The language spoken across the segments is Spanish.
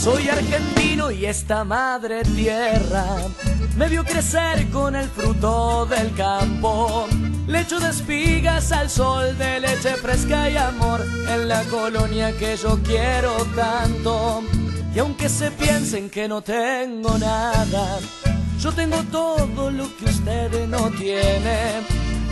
Soy argentino y esta madre tierra me vio crecer con el fruto del campo. Lecho de espigas al sol de leche fresca y amor en la colonia que yo quiero tanto. Y aunque se piensen que no tengo nada, yo tengo todo lo que ustedes no tienen.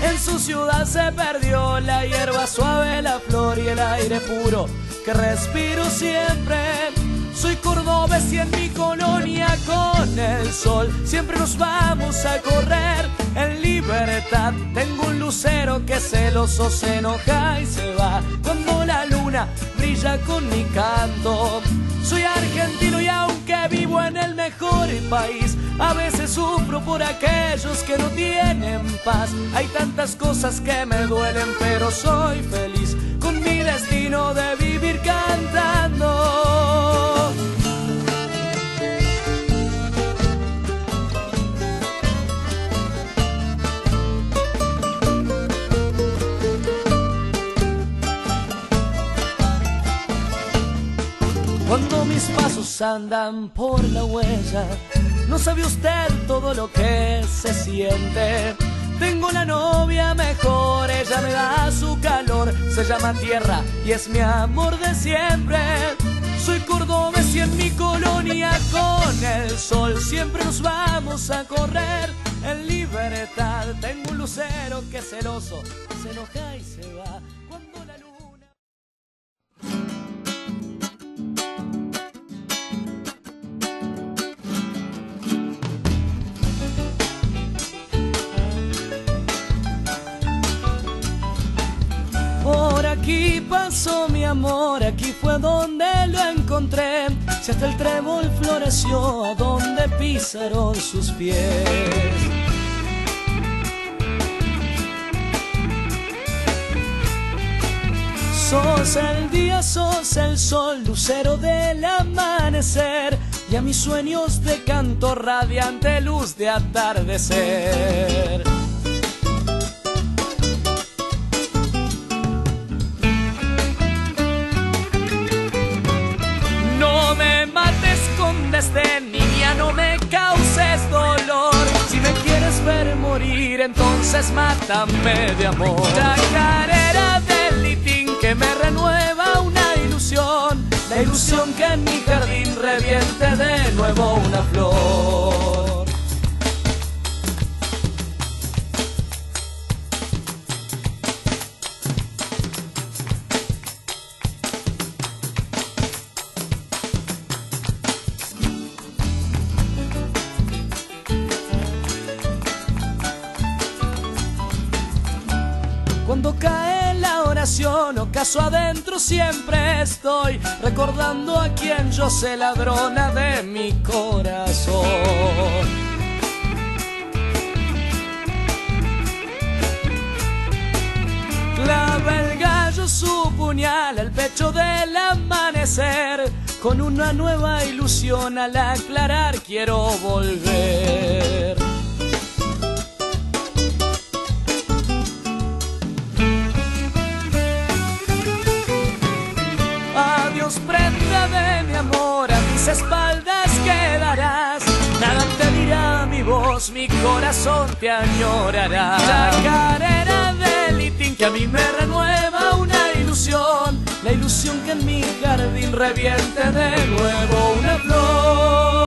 En su ciudad se perdió la hierba suave, la flor y el aire puro que respiro siempre. Soy cordobés y en mi colonia con el sol siempre nos vamos a correr en libertad. Tengo un lucero que celoso se enoja y se va cuando la luna brilla con mi canto. Soy argentino y aunque vivo en el mejor país, a veces sufro por aquellos que no tienen paz. Hay tantas cosas que me duelen, pero soy feliz con mi destino Cuando mis pasos andan por la huella, no sabe usted todo lo que se siente. Tengo la novia mejor, ella me da su calor, se llama tierra y es mi amor de siempre. Soy cordobés y en mi colonia con el sol siempre nos vamos a correr en libertad. Tengo un lucero que es celoso, se enoja y se va aquí pasó mi amor, aquí fue donde lo encontré. Si hasta el trébol floreció, a donde pisaron sus pies. Sos el día, sos el sol, lucero del amanecer. Y a mis sueños de canto radiante luz de atardecer. Entonces mátame de amor. La carrera del litín que me renueva una ilusión. La ilusión que en mi jardín reviente de nuevo una flor. Cuando cae la oración, ocaso adentro siempre estoy recordando a quien yo sé ladrona de mi corazón. Clava el gallo su puñal al pecho del amanecer. Con una nueva ilusión al aclarar quiero volver. Espaldas quedarás. Nada te dirá mi voz, mi corazón te añorará. La carrera del litín que a mí me renueva una ilusión. La ilusión que en mi jardín reviente de nuevo una flor.